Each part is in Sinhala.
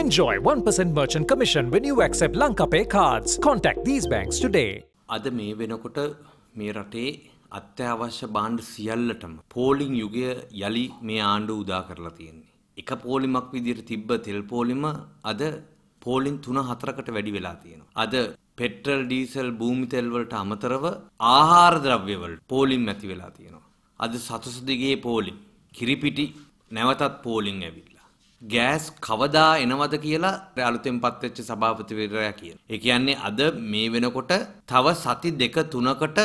Enjoy 1% merchant commission when you accept LankaPay cards. Contact these banks today. අද මේ වෙනකොට මේ රටේ අත්‍යවශ්‍ය බාණ්ඩ සියල්ලටම පෝලිං යුගය යළි මේ ආණ්ඩු උදා කරලා තියෙන්නේ. එක පෝලිමක් විදිහට තිබ්බ තෙල් පෝලිම අද පෝලිං 3-4කට වැඩි වෙලා තියෙනවා. අද පෙට්‍රල් ඩීසල් භූමි තෙල් වලට අමතරව ආහාර ද්‍රව්‍ය වලට පෝලිම් ඇති වෙලා තියෙනවා. අද සතුසු දිගේ පෝලිම් කිරිපිටි නැවතත් පෝලිං ඇවිල්ලා. ගෑස් කවදා එනවද කියලා අලුතෙන් පත්වෙච්ච සභාපතිවරයා කියන. ඒ කියන්නේ අද මේ වෙනකොට තව සති දෙක තුනකට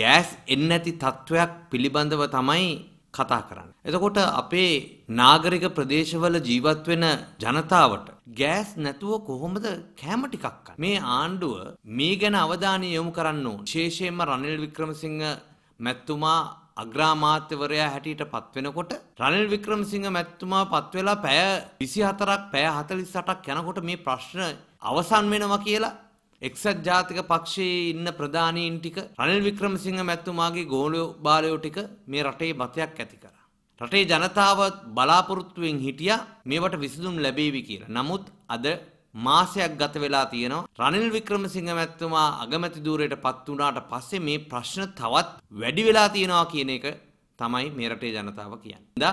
ගෑස් එන්නේ නැති තත්වයක් පිළිබඳව තමයි කතා කරන්නේ. එතකොට අපේ නාගරික ප්‍රදේශවල ජීවත් වෙන ජනතාවට ගෑස් නැතුව කොහොමද කෑම ටිකක් ගන්න? මේ ආණ්ඩුව මේ ගැන අවධානය යොමු කරන්න ඕන. විශේෂයෙන්ම රනිල් වික්‍රමසිංහ මැතිතුමා අග්‍රාමාත්‍යවරයා හැටියට පත් වෙනකොට රනිල් වික්‍රමසිංහ මැතිතුමා පත් වෙලා පැය 24ක් පැය 48ක් යනකොට මේ ප්‍රශ්න අවසන් වෙනවා කියලා එක්සත් ජාතික පක්ෂයේ ඉන්න ප්‍රධානීන් ටික රනිල් වික්‍රමසිංහ මැතිතුමාගේ ගෝලයෝ බාලයෝ ටික මේ රටේ මතයක් ඇති කරා. රටේ ජනතාව බලාපොරොත්තුවෙන් හිටියා මේවට විසඳුම් ලැබේවි කියලා. නමුත් අද මාසයක් ගත වෙලා තියෙනවා. රනිල් වික්‍රමසිංහ මැතිතුමා අගමැති ධූරයට පත් වුණාට පස්සේ මේ ප්‍රශ්න තවත් වැඩි වෙලා තියෙනවා කියන එක තමයි මේ රටේ ජනතාව කියන්නේ.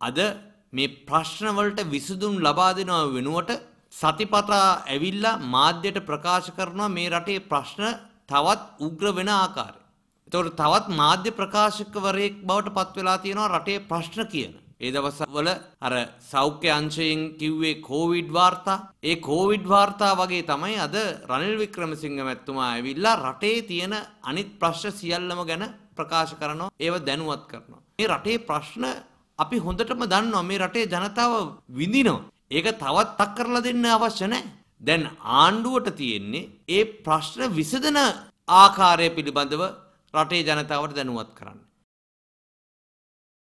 අද මේ ප්‍රශ්න වලට විසඳුම් ලබා දෙනව වෙනුවට සතිපතා ඇවිල්ලා මාධ්‍යයට ප්‍රකාශ කරනවා මේ රටේ ප්‍රශ්න තවත් උග්‍ර වෙන ආකාරය. එතකොට තවත් මාධ්‍ය ප්‍රකාශකවරයෙක් බවට පත් වෙලා තියෙනවා රටේ ප්‍රශ්න කියන. ඒ දවස්වල අර සෞඛ්‍ය අංශයෙන් කිව්වේ කෝවිඩ් වාර්තා. ඒ කෝවිඩ් වාර්තා වගේ තමයි අද රනිල් වික්‍රමසිංහ මැතිතුමා ඇවිල්ලා රටේ තියෙන අනිත් ප්‍රශ්න සියල්ලම ගැන ප්‍රකාශ කරනවා. ඒව දැනුවත් කරනවා. මේ රටේ ප්‍රශ්න අපි හොඳටම දන්නවා මේ රටේ ජනතාව විඳිනවා. ඒක තවත් තක් කරලා දෙන්න අවශ්‍ය නැහැ. දැන් ආණ්ඩුවට තියෙන්නේ ඒ ප්‍රශ්න විසඳන ආකාරය පිළිබඳව රටේ ජනතාවට දැනුවත් කරන්න.